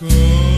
langit